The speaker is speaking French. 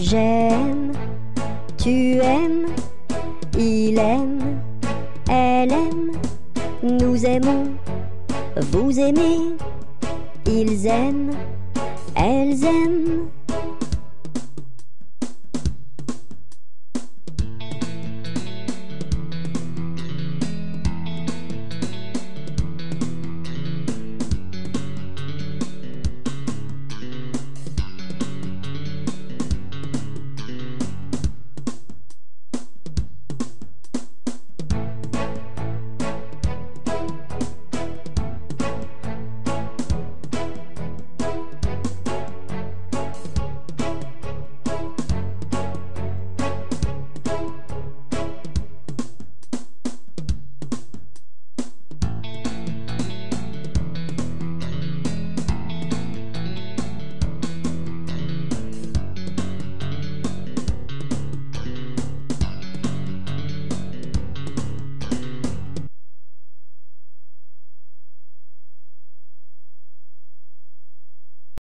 J'aime, tu aimes, il aime, elle aime, nous aimons, vous aimez, ils aiment, elles aiment.